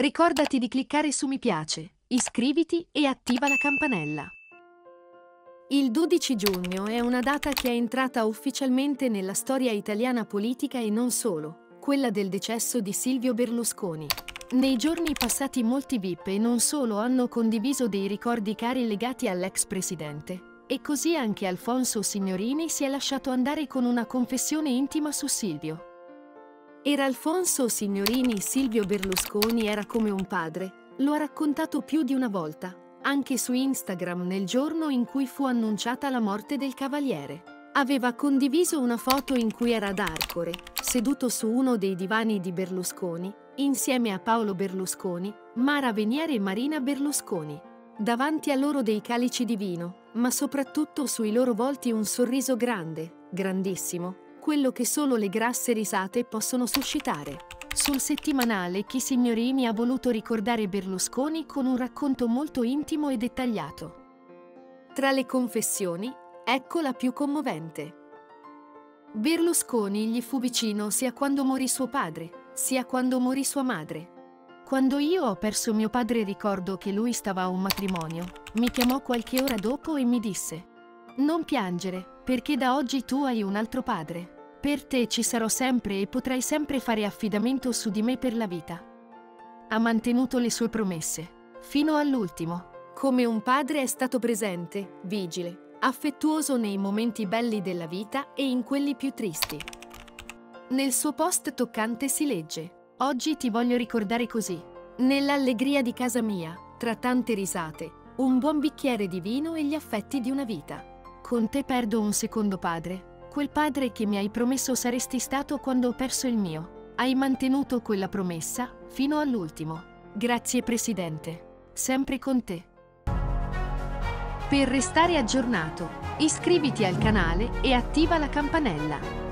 Ricordati di cliccare su mi piace, iscriviti e attiva la campanella. Il 12 giugno è una data che è entrata ufficialmente nella storia italiana politica e non solo, quella del decesso di Silvio Berlusconi. Nei giorni passati molti VIP e non solo hanno condiviso dei ricordi cari legati all'ex presidente. E così anche Alfonso Signorini si è lasciato andare con una confessione intima su Silvio. Era Alfonso Signorini Silvio Berlusconi era come un padre, lo ha raccontato più di una volta, anche su Instagram nel giorno in cui fu annunciata la morte del cavaliere. Aveva condiviso una foto in cui era ad Arcore, seduto su uno dei divani di Berlusconi, insieme a Paolo Berlusconi, Mara Veniere e Marina Berlusconi. Davanti a loro dei calici di vino, ma soprattutto sui loro volti un sorriso grande, grandissimo, quello che solo le grasse risate possono suscitare. Sul settimanale Chi Signorini ha voluto ricordare Berlusconi con un racconto molto intimo e dettagliato. Tra le confessioni, ecco la più commovente. Berlusconi gli fu vicino sia quando morì suo padre, sia quando morì sua madre. Quando io ho perso mio padre ricordo che lui stava a un matrimonio, mi chiamò qualche ora dopo e mi disse Non piangere, perché da oggi tu hai un altro padre. Per te ci sarò sempre e potrai sempre fare affidamento su di me per la vita. Ha mantenuto le sue promesse, fino all'ultimo. Come un padre è stato presente, vigile, affettuoso nei momenti belli della vita e in quelli più tristi. Nel suo post toccante si legge, Oggi ti voglio ricordare così. Nell'allegria di casa mia, tra tante risate, un buon bicchiere di vino e gli affetti di una vita. Con te perdo un secondo padre, quel padre che mi hai promesso saresti stato quando ho perso il mio. Hai mantenuto quella promessa fino all'ultimo. Grazie Presidente. Sempre con te. Per restare aggiornato, iscriviti al canale e attiva la campanella.